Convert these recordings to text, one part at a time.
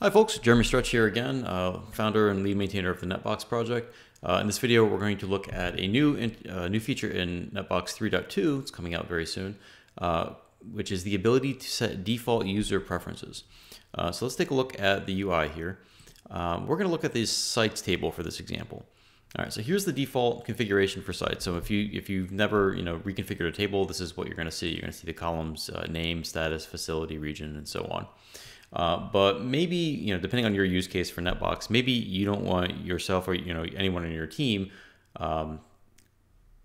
Hi folks, Jeremy Stretch here again, uh, founder and lead maintainer of the NetBox project. Uh, in this video, we're going to look at a new in, uh, new feature in NetBox 3.2. It's coming out very soon, uh, which is the ability to set default user preferences. Uh, so let's take a look at the UI here. Um, we're going to look at the sites table for this example. All right, so here's the default configuration for sites. So if you if you've never you know reconfigured a table, this is what you're going to see. You're going to see the columns uh, name, status, facility, region, and so on. Uh, but maybe, you know, depending on your use case for Netbox, maybe you don't want yourself or, you know, anyone in your team um,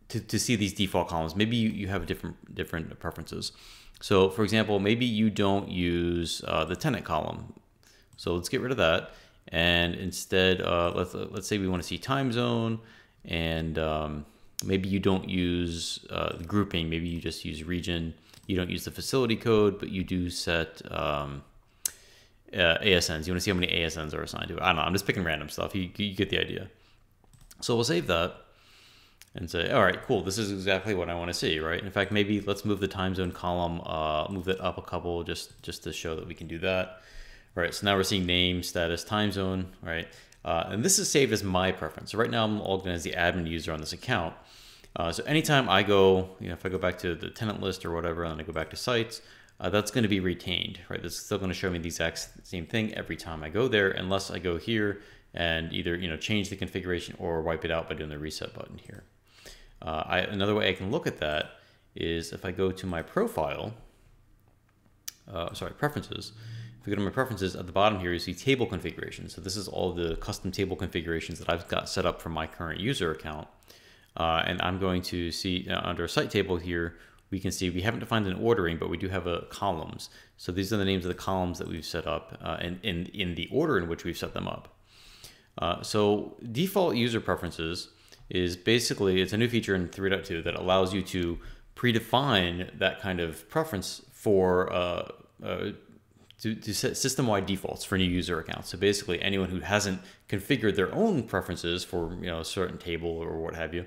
to, to see these default columns. Maybe you, you have different, different preferences. So for example, maybe you don't use uh, the tenant column. So let's get rid of that. And instead, uh, let's, let's say we want to see time zone and um, maybe you don't use uh, grouping. Maybe you just use region. You don't use the facility code, but you do set, um, uh, ASNs. You want to see how many ASNs are assigned to it. I don't know. I'm just picking random stuff. You, you get the idea. So we'll save that and say, all right, cool. This is exactly what I want to see, right? In fact, maybe let's move the time zone column, uh, move it up a couple just, just to show that we can do that. All right, so now we're seeing name, status, time zone, right? Uh, and this is saved as my preference. So right now I'm logged in as the admin user on this account. Uh, so anytime I go, you know, if I go back to the tenant list or whatever, and I go back to sites, uh, that's going to be retained, right? That's still going to show me the exact same thing every time I go there, unless I go here and either you know change the configuration or wipe it out by doing the reset button here. Uh, I, another way I can look at that is if I go to my profile, uh, sorry, preferences. If I go to my preferences at the bottom here, you see table configuration. So this is all the custom table configurations that I've got set up for my current user account. Uh, and I'm going to see uh, under site table here, we can see we haven't defined an ordering, but we do have a columns. So these are the names of the columns that we've set up uh, in, in, in the order in which we've set them up. Uh, so default user preferences is basically, it's a new feature in 3.2 that allows you to predefine that kind of preference for uh, uh to, to set system-wide defaults for new user accounts. So basically anyone who hasn't configured their own preferences for you know a certain table or what have you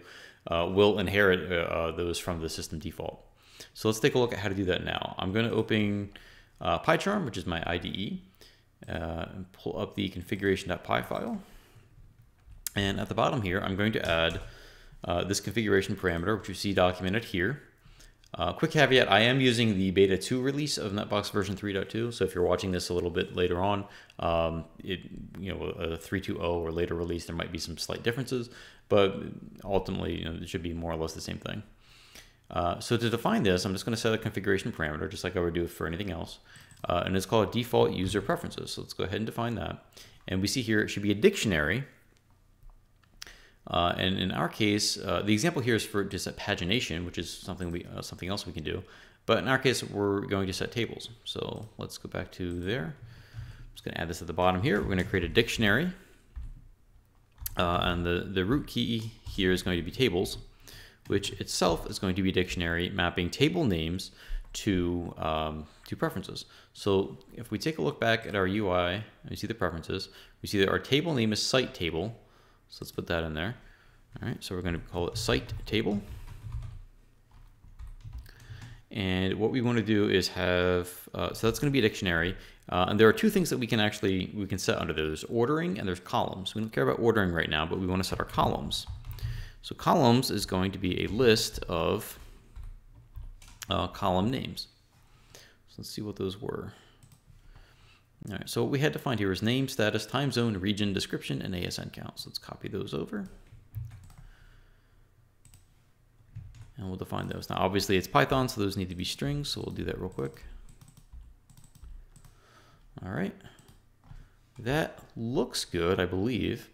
uh, will inherit uh, those from the system default. So let's take a look at how to do that now. I'm going to open uh, PyCharm, which is my IDE, uh, and pull up the configuration.py file. And at the bottom here, I'm going to add uh, this configuration parameter, which you see documented here. Uh, quick caveat, I am using the beta 2 release of NetBox version 3.2, so if you're watching this a little bit later on, um, it you know a 3.2.0 or later release, there might be some slight differences, but ultimately you know, it should be more or less the same thing. Uh, so to define this, I'm just going to set a configuration parameter, just like I would do for anything else. Uh, and it's called default user preferences. So let's go ahead and define that. And we see here it should be a dictionary. Uh, and in our case, uh, the example here is for just set pagination, which is something we uh, something else we can do. But in our case, we're going to set tables. So let's go back to there. I'm just going to add this at the bottom here. We're going to create a dictionary. And the, the root key here is going to be tables which itself is going to be a dictionary mapping table names to, um, to preferences. So if we take a look back at our UI, and we see the preferences, we see that our table name is site table. So let's put that in there. All right, so we're going to call it site table. And what we want to do is have, uh, so that's going to be a dictionary. Uh, and there are two things that we can actually, we can set under there. There's ordering and there's columns. We don't care about ordering right now, but we want to set our columns. So columns is going to be a list of uh, column names. So let's see what those were. All right, so what we had to find here is name, status, time zone, region, description, and ASN count. So let's copy those over. And we'll define those. Now, obviously it's Python, so those need to be strings, so we'll do that real quick. All right. That looks good, I believe.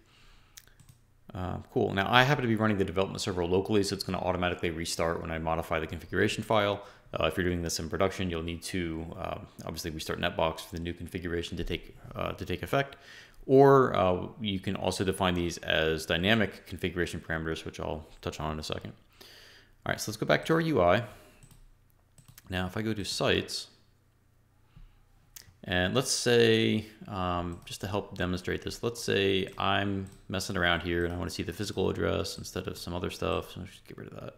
Uh, cool. Now I happen to be running the development server locally, so it's going to automatically restart when I modify the configuration file. Uh, if you're doing this in production, you'll need to um, obviously restart NetBox for the new configuration to take uh, to take effect. Or uh, you can also define these as dynamic configuration parameters, which I'll touch on in a second. All right, so let's go back to our UI. Now, if I go to sites, and let's say, um, just to help demonstrate this, let's say I'm messing around here and I want to see the physical address instead of some other stuff. So I'll just get rid of that.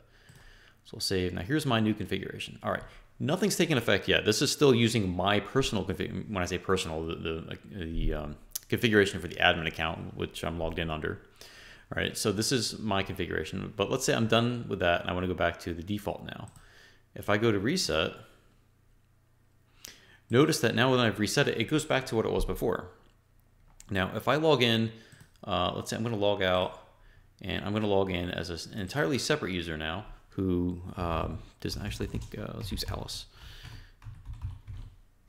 So I'll save. Now here's my new configuration. All right. Nothing's taken effect yet. This is still using my personal config. When I say personal, the the, the um, configuration for the admin account, which I'm logged in under. All right, so this is my configuration. But let's say I'm done with that, and I want to go back to the default now. If I go to reset, notice that now when I've reset it, it goes back to what it was before. Now, if I log in, uh, let's say I'm going to log out, and I'm going to log in as an entirely separate user now who um, doesn't actually think, uh, let's use Alice.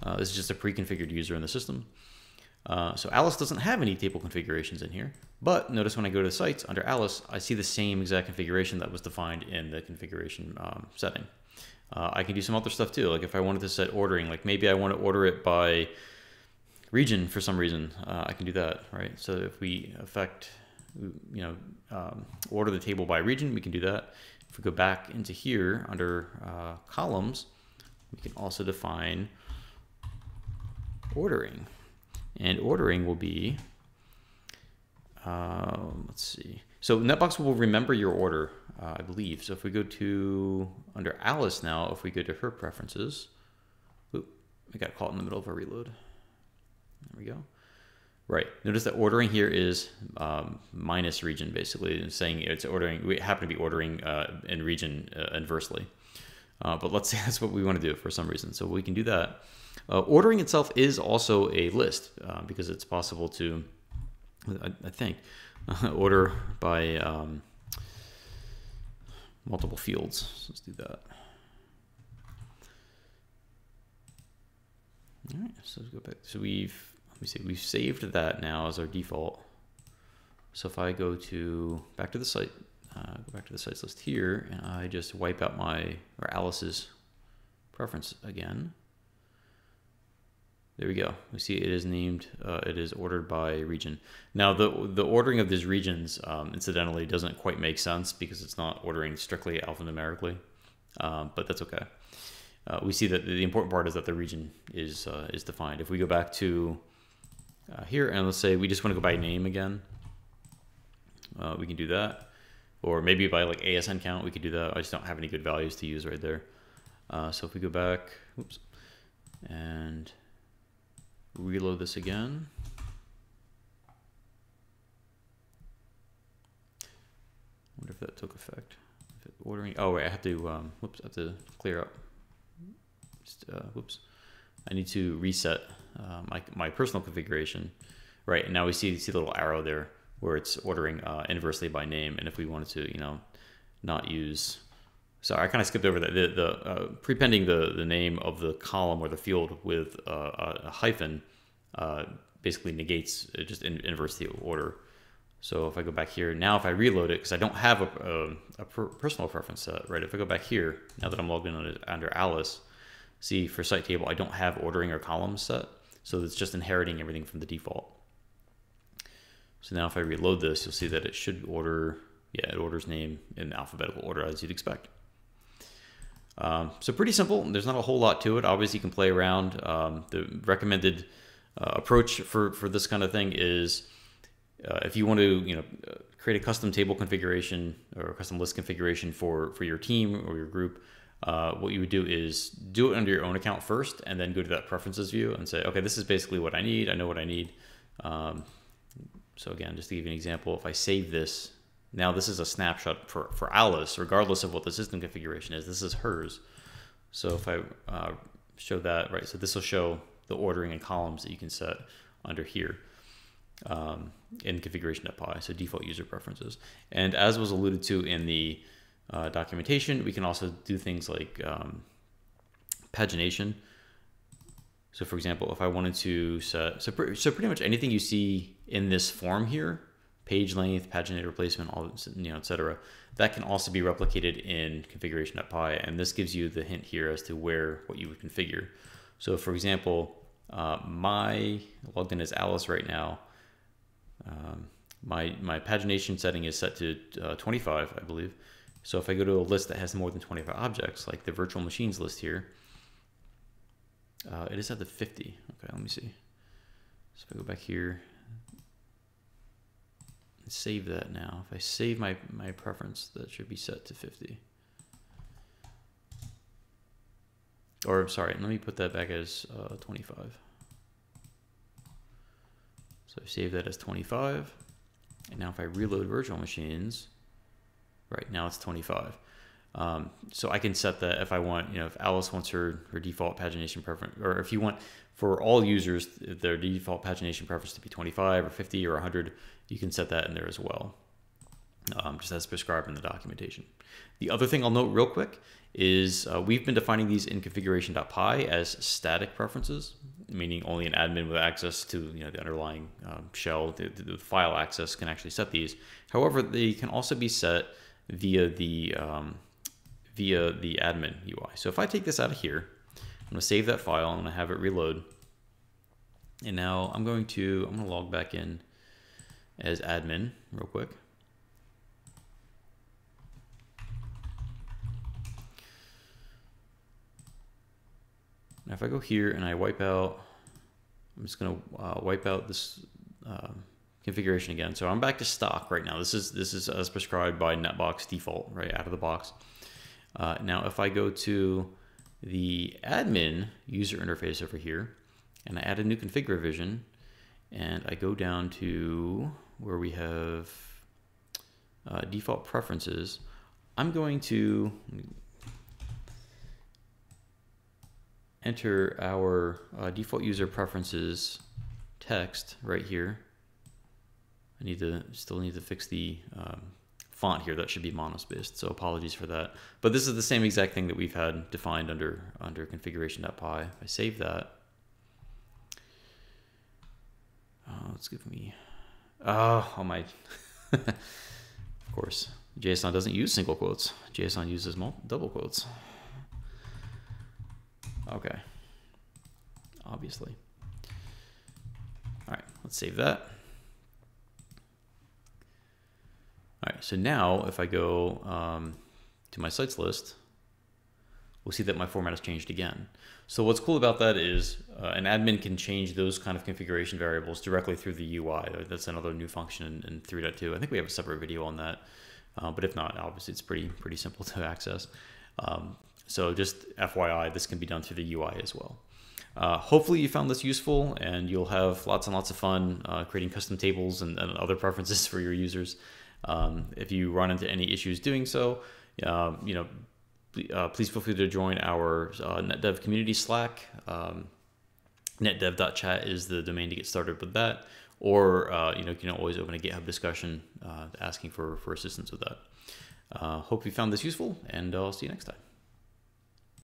Uh, this is just a pre-configured user in the system. Uh, so Alice doesn't have any table configurations in here, but notice when I go to the sites under Alice, I see the same exact configuration that was defined in the configuration um, setting. Uh, I can do some other stuff too, like if I wanted to set ordering, like maybe I want to order it by region for some reason, uh, I can do that, right? So if we affect, you know, um, order the table by region, we can do that. If we go back into here under uh, columns, we can also define ordering. And ordering will be, uh, let's see. So NetBox will remember your order, uh, I believe. So if we go to, under Alice now, if we go to her preferences, oop, I got caught in the middle of a reload. There we go. Right. Notice that ordering here is um, minus region, basically, and saying it's ordering. We happen to be ordering uh, in region uh, inversely. Uh, but let's say that's what we want to do for some reason. So we can do that. Uh, ordering itself is also a list uh, because it's possible to, I, I think, order by um, multiple fields. So let's do that. All right, so let's go back. So we've let me see, we've saved that now as our default. So if I go to back to the site, uh, go back to the sites list here, and I just wipe out my or Alice's preference again. There we go. We see it is named, uh, it is ordered by region. Now the the ordering of these regions, um, incidentally, doesn't quite make sense because it's not ordering strictly alphanumerically, um, but that's okay. Uh, we see that the important part is that the region is uh, is defined. If we go back to uh, here, and let's say we just want to go by name again. Uh, we can do that. Or maybe by like ASN count, we could do that. I just don't have any good values to use right there. Uh, so if we go back, oops, and reload this again. wonder if that took effect. ordering, oh wait, I have to, um, whoops, I have to clear up. Just, uh, whoops. I need to reset uh, my, my personal configuration. Right, and now we see, see the little arrow there where it's ordering uh, inversely by name. And if we wanted to, you know, not use, sorry, I kind of skipped over that. The, the uh, prepending the, the name of the column or the field with uh, a hyphen uh, basically negates uh, just in, inverse the order. So if I go back here, now if I reload it, because I don't have a, a, a per personal preference set, right? If I go back here, now that I'm logged in under, under Alice, see for site table, I don't have ordering or columns set. So it's just inheriting everything from the default. So now if I reload this, you'll see that it should order, yeah, it orders name in alphabetical order as you'd expect. Um, so pretty simple. There's not a whole lot to it. Obviously, you can play around. Um, the recommended uh, approach for, for this kind of thing is uh, if you want to, you know, create a custom table configuration or custom list configuration for, for your team or your group, uh, what you would do is do it under your own account first and then go to that preferences view and say, okay, this is basically what I need. I know what I need. Um, so again, just to give you an example, if I save this, now this is a snapshot for, for Alice, regardless of what the system configuration is, this is hers. So if I uh, show that, right, so this will show the ordering and columns that you can set under here um, in configuration.py, so default user preferences. And as was alluded to in the uh, documentation. We can also do things like um, pagination. So for example, if I wanted to set, so, so pretty much anything you see in this form here, page length, paginator placement, all you know, etc. That can also be replicated in configuration.py, and this gives you the hint here as to where what you would configure. So for example, uh, my logged in as Alice right now. Um, my my pagination setting is set to uh, 25, I believe. So if I go to a list that has more than 25 objects, like the virtual machines list here, uh, it is at the 50. Okay, let me see. So if I go back here save that now, if I save my, my preference, that should be set to 50. or I'm sorry, let me put that back as uh, 25. So I save that as 25. And now if I reload virtual machines, right now it's 25. Um, so I can set that if I want, you know, if Alice wants her, her default pagination preference, or if you want for all users, their default pagination preference to be 25 or 50 or 100, you can set that in there as well, um, just as prescribed in the documentation. The other thing I'll note real quick is uh, we've been defining these in configuration.py as static preferences, meaning only an admin with access to you know the underlying um, shell, the, the, file access can actually set these. However, they can also be set via the um, via the admin UI. So if I take this out of here, I'm to save that file. I'm to have it reload. And now I'm going to I'm to log back in as admin real quick. Now if I go here and I wipe out, I'm just to uh, wipe out this um, configuration again. So I'm back to stock right now. This is this is as prescribed by NetBox default, right out of the box. Uh, now if I go to the admin user interface over here and I add a new config revision and I go down to where we have uh, default preferences, I'm going to enter our uh, default user preferences text right here. I need to still need to fix the um, font here. That should be monospaced, so apologies for that. But this is the same exact thing that we've had defined under under configuration.py. I save that, uh, let's give me, oh, oh my, of course, JSON doesn't use single quotes. JSON uses double quotes. Okay. Obviously. All right, let's save that. All right, so now if I go um, to my sites list, we'll see that my format has changed again. So what's cool about that is uh, an admin can change those kind of configuration variables directly through the UI. That's another new function in, in 3.2. I think we have a separate video on that, uh, but if not, obviously it's pretty pretty simple to access. Um, so just FYI, this can be done through the UI as well. Uh, hopefully you found this useful and you'll have lots and lots of fun uh, creating custom tables and, and, other preferences for your users. Um, if you run into any issues doing so, um, you know, uh, please feel free to join our uh, NetDev community Slack. Um, netdev.chat is the domain to get started with that. Or, uh, you know, you can always open a GitHub discussion uh, asking for, for assistance with that. hope you found this useful and I'll see you next time.